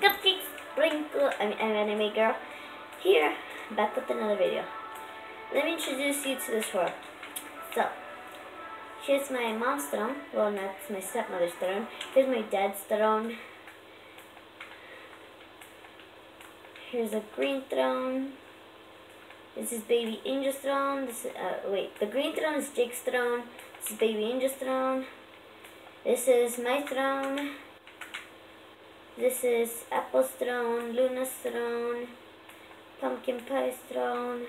Cupcake Sprinkle, I mean, I'm Anime Girl, here, back with another video. Let me introduce you to this world. So, here's my mom's throne, well, that's my stepmother's throne. Here's my dad's throne. Here's a green throne. This is Baby Angel's throne. This is, uh, wait, the green throne is Jake's throne. This is Baby Angel's throne. This is my throne. This is Apple's throne, Luna's throne, Pumpkin Pie's throne,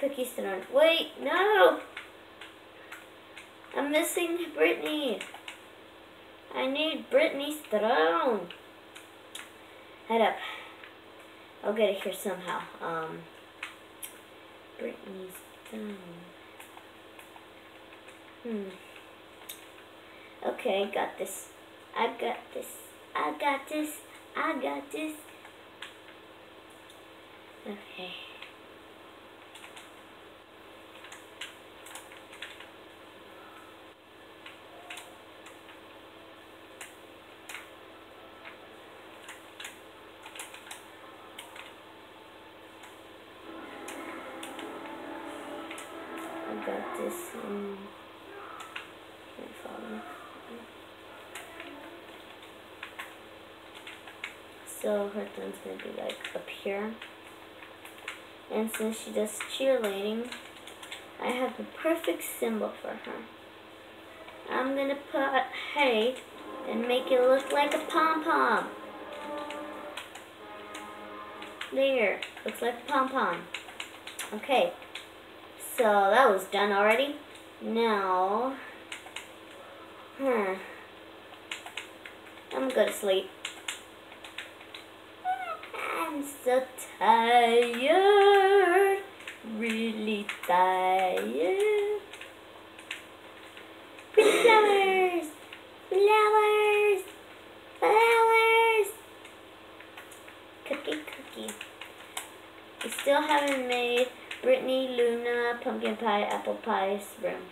Cookie's throne. Wait, no! I'm missing Brittany. I need Brittany's throne. Head up. I'll get it here somehow. Um, Brittany's throne. Hmm. Okay, I got this. I got this. I got this. I got this. Okay. I got this. Um, can't follow. So her thum's gonna be like up here. And since she does cheerleading, I have the perfect symbol for her. I'm gonna put hay and make it look like a pom-pom. There, looks like a pom-pom. Okay, so that was done already. Now, hmm, I'm gonna go to sleep. So tired, really tired. Flowers, flowers, flowers. Cookie, cookie. We still haven't made Brittany, Luna, pumpkin pie, apple pie, room.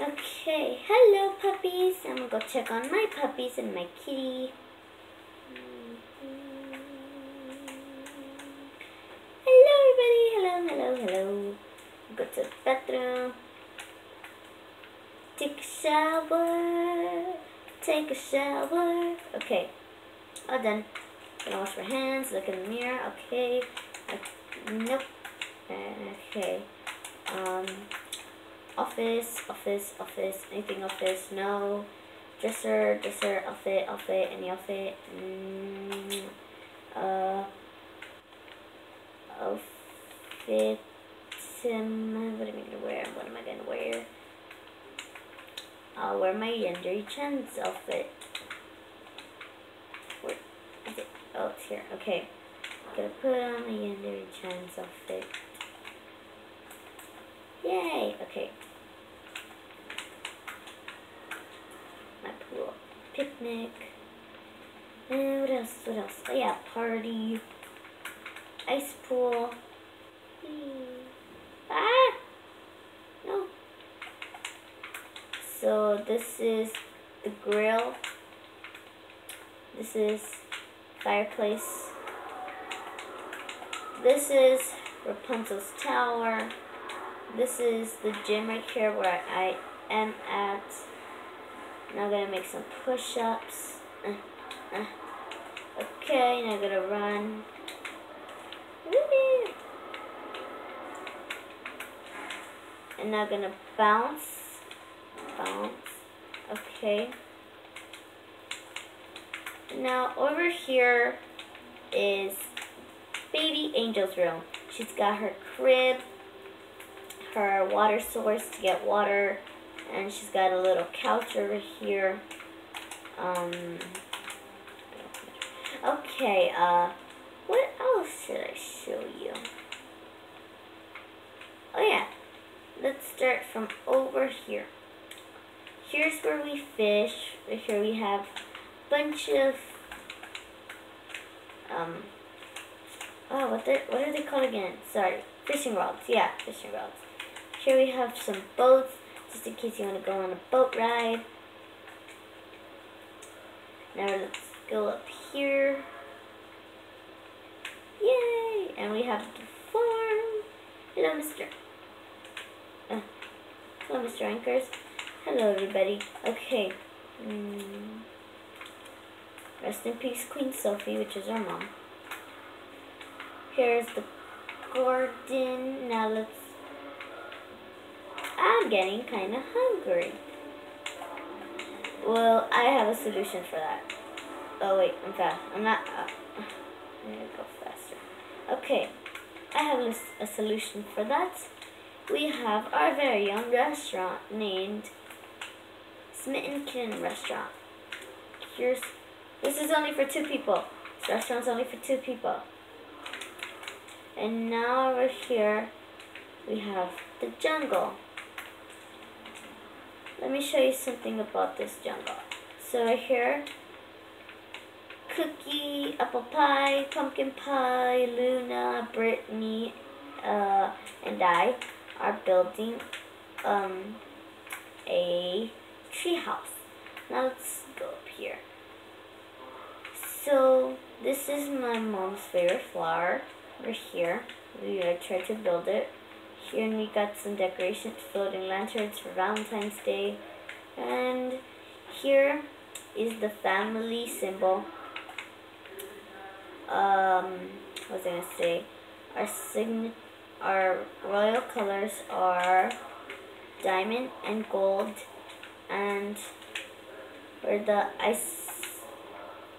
Okay, hello puppies. I'm gonna go check on my puppies and my kitty. Hello everybody, hello, hello, hello. Go to the bathroom. Take a shower. Take a shower. Okay, all done. Gonna wash my hands, look in the mirror. Okay. Uh, nope. Okay. Um office, office, office, anything office, no. Dresser, dresser, outfit, outfit, any outfit. Mm, uh, outfit. What am I gonna wear? What am I gonna wear? I'll wear my Yandere-chan's outfit. Where is it? Oh, it's here. Okay. I'm Gonna put on my Yandere Chen's outfit. Yay! Okay. My pool picnic. What else? What else? Oh yeah, party. Ice pool. Hmm. Ah! No. So this is the grill. This is fireplace. This is Rapunzel's tower. This is the gym right here where I am at. Now I'm gonna make some push-ups. Uh, uh. Okay, now I'm gonna run. And now I'm gonna bounce. Bounce. Okay. Now over here is baby Angel's room. She's got her crib her water source to get water. And she's got a little couch over here. Um, okay, uh, what else should I show you? Oh yeah, let's start from over here. Here's where we fish. Here we have a bunch of, um, oh, what, what are they called again? Sorry, fishing rods. Yeah, fishing rods. Here we have some boats. Just in case you want to go on a boat ride. Now let's go up here. Yay! And we have the farm. Hello, Mr. Uh, hello, Mr. Anchors. Hello, everybody. Okay. Mm. Rest in peace, Queen Sophie, which is our mom. Here's the garden. Now let's... I'm getting kind of hungry. Well, I have a solution for that. Oh, wait, I'm fast. I'm not... Uh, I'm gonna go faster. Okay, I have a, solution for that. We have our very own restaurant named Smitten Kitten Restaurant. Here's this is only for two people. This restaurant's only for two people. And now over here, we have the jungle. Let me show you something about this jungle. So right here, Cookie, Apple Pie, Pumpkin Pie, Luna, Brittany, uh, and I are building um, a treehouse. Now let's go up here. So this is my mom's favorite flower. We're here. We I tried to build it. Here we got some decorations, floating lanterns for Valentine's Day. And here is the family symbol. Um, what was I gonna say? Our sign, our royal colors are diamond and gold, and we're the ice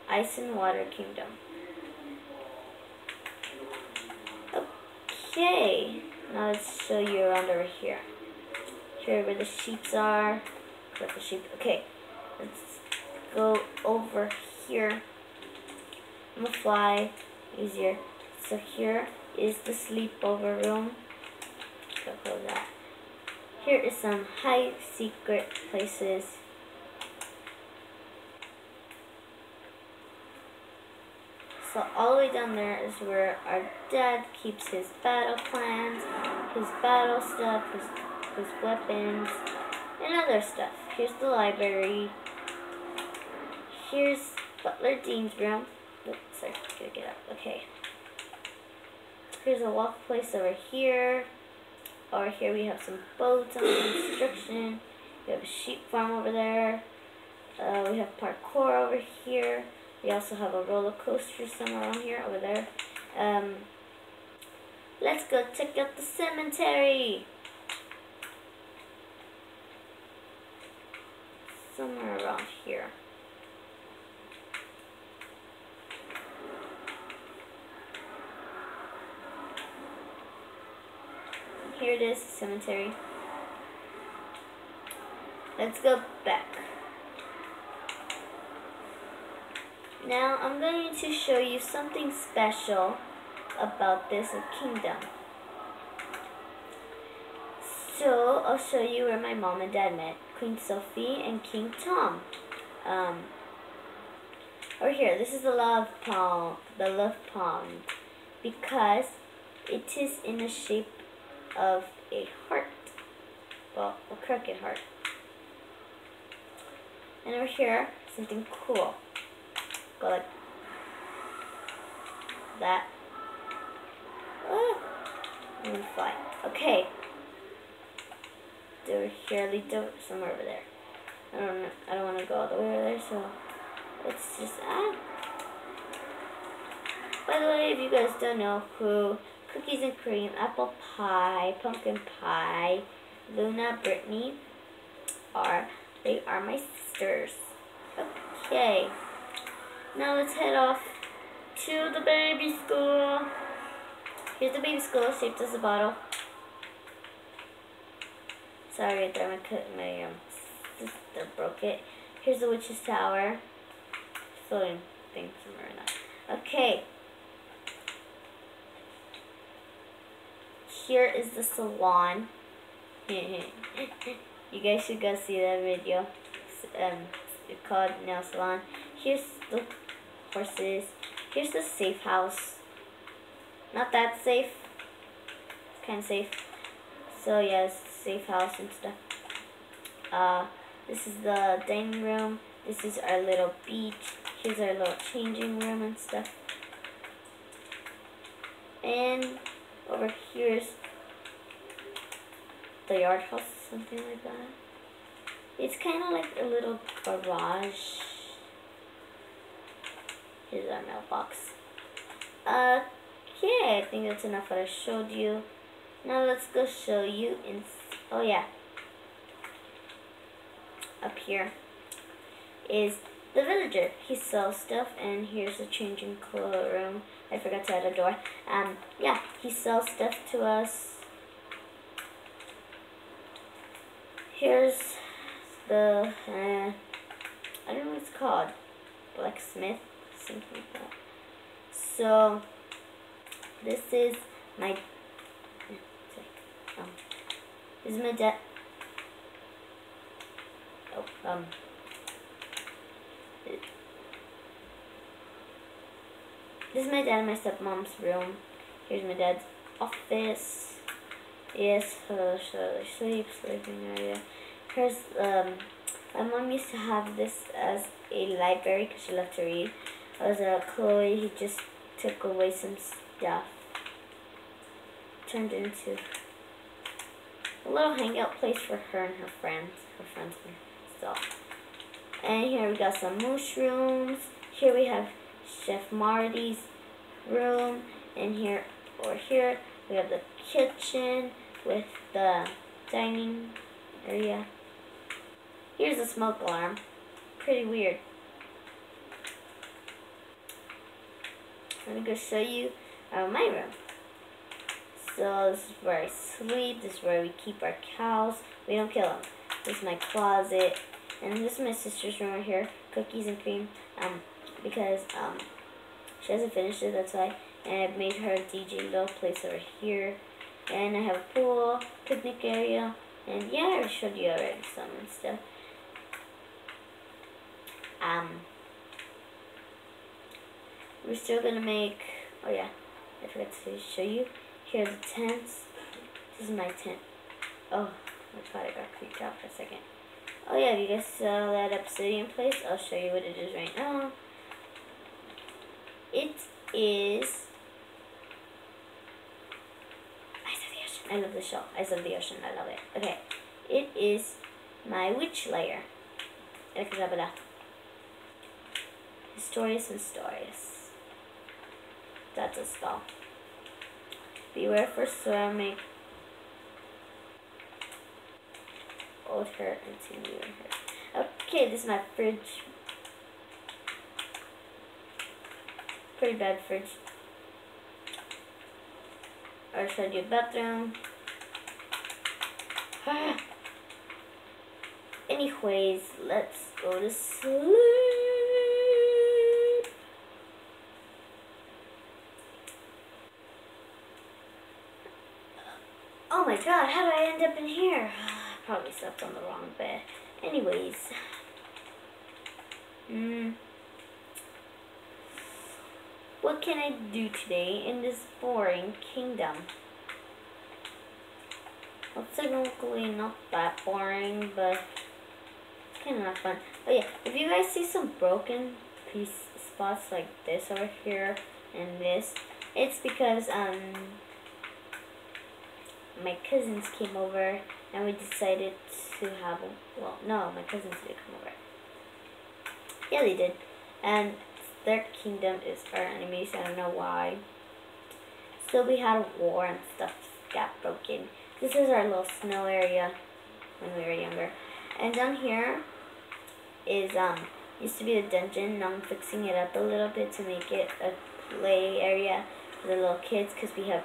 Ice and Water Kingdom. Okay, now let's show you around over here. Here where the sheeps are. Where's the sheep? Okay, let's go over here. I'm gonna fly easier. So here is the sleepover room. Go that. Here is some high secret places So all the way down there is where our dad keeps his battle plans, his battle stuff, his, his weapons, and other stuff. Here's the library. Here's Butler Dean's room. Oops, sorry, gotta get up. Okay. Here's a walk place over here. Over here we have some boats on construction. We have a sheep farm over there. Uh, we have parkour over here. We also have a roller coaster somewhere around here, over there. Um, let's go check out the cemetery. Somewhere around here. Here it is, cemetery. Let's go back. Now I'm going to show you something special about this kingdom. So I'll show you where my mom and dad met, Queen Sophie and King Tom. Um, over here, this is the love pond, the love pond, because it is in the shape of a heart, well, a crooked heart. And over here, something cool go like that. Ah, and fly. Okay. Do here, lead to somewhere over there. I don't know. I don't want to go all the way over there, so let's just ah. By the way, if you guys don't know who Cookies and Cream, Apple Pie, Pumpkin Pie, Luna, Brittany are, they are my sisters. Okay. Now let's head off to the baby school. Here's the baby school shaped as a bottle. Sorry, I my, cut my um, sister broke it. Here's the witch's tower. Floating thing somewhere in that. Okay. Here is the salon. you guys should go see that video. Um, it's called Nail Salon. Here's the horses. Here's the safe house. Not that safe. It's kind of safe. So yeah, safe house and stuff. Uh, this is the dining room. This is our little beach. Here's our little changing room and stuff. And over here's the yard house, something like that. It's kind of like a little garage. Here's our mailbox. Okay, I think that's enough what I showed you. Now let's go show you in, oh yeah, up here is the villager. He sells stuff and here's the changing room. I forgot to add a door. Um, yeah, he sells stuff to us. Here's the, uh, I don't know what it's called, blacksmith, like that. So, this is my um, this is my dad. Oh, um. This is my dad and my stepmom's room. Here's my dad's office. Yes, uh, sleep, sleeping area. Here's, um, my mom used to have this as a library because she loved to read. As a Chloe, he just took away some stuff. Turned into a little hangout place for her and her friends, her friends and stuff. And here we got some mushrooms. Here we have Chef Marty's room. And here, or here, we have the kitchen with the dining area. Here's a smoke alarm. Pretty weird. Let me go show you uh, my room. So this is where I sleep. This is where we keep our cows. We don't kill them. This is my closet. And this is my sister's room right here. Cookies and cream. Um, because um, she hasn't finished it, that's why. And I've made her a DJ little place over here. And I have a pool, picnic area. And yeah, I showed you already some and stuff. Um, we're still gonna make, oh yeah, I forgot to show you. Here's the tents. This is my tent. Oh, my god, I got creeped out for a second. Oh yeah, you guys saw that obsidian place? I'll show you what it is right now. It is Eyes of the Ocean. I love the Ocean. I love it. Okay. It is my witch layer. Historious and Stories. That's a spell. Beware for swimming. Old hair into new hair. Okay, this is my fridge. Pretty bad fridge. I showed you bathroom. Anyways, let's go to sleep. Oh my god, how I end up in here? Probably slept on the wrong bed. Anyways. Hmm. What can I do today in this boring kingdom? Well, technically not that boring, but it's kind of fun. Oh yeah, if you guys see some broken piece spots like this over here and this, it's because um my cousins came over and we decided to have a, well, no, my cousins did come over. Yeah, they did. And their kingdom is our enemies. I don't know why. So we had a war and stuff got broken. This is our little snow area when we were younger. And down here is, um, used to be a dungeon. Now I'm fixing it up a little bit to make it a play area for the little kids because we have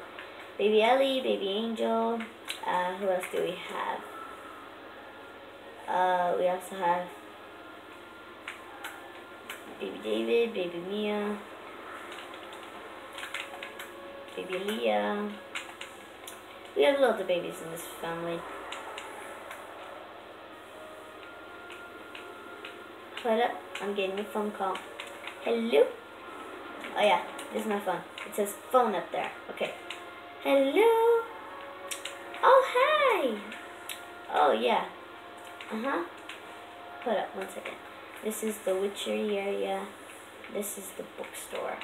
Baby Ellie, Baby Angel. Uh, who else do we have? Uh, we also have Baby David, Baby Mia, Baby Leah. We have lots of babies in this family. Hold up, I'm getting a phone call. Hello? Oh yeah, this is my phone. It says phone up there. Okay. Hello? Oh, hi! Oh, yeah. Uh-huh. Hold up, one second. This is the witchery area. This is the bookstore.